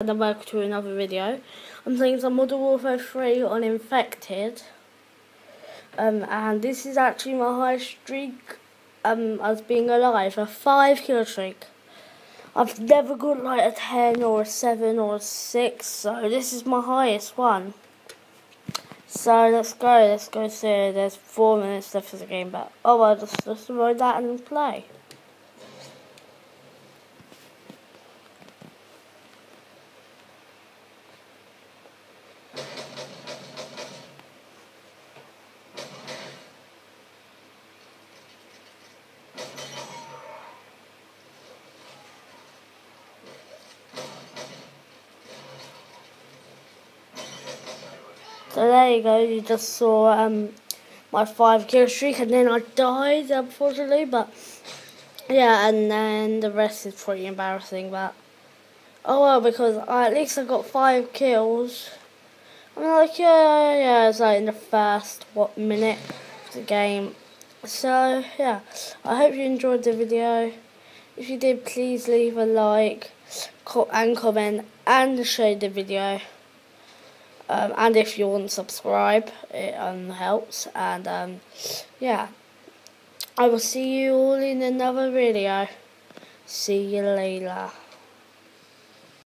and welcome to another video. I'm playing some Modern Warfare 3 on Infected. Um, and this is actually my highest streak um, as being alive, a 5 kill streak. I've never got like a 10 or a 7 or a 6, so this is my highest one. So let's go, let's go see, there's 4 minutes left of the game, but oh well, just, just avoid that and play. So there you go, you just saw um, my five kill streak and then I died unfortunately, but yeah, and then the rest is pretty embarrassing, but oh well, because I, at least I got five kills. I'm like, yeah, yeah, it's like in the first, what, minute of the game. So, yeah, I hope you enjoyed the video. If you did, please leave a like and comment and share the video. Um, and if you want to subscribe, it um, helps. And um, yeah, I will see you all in another video. See you later.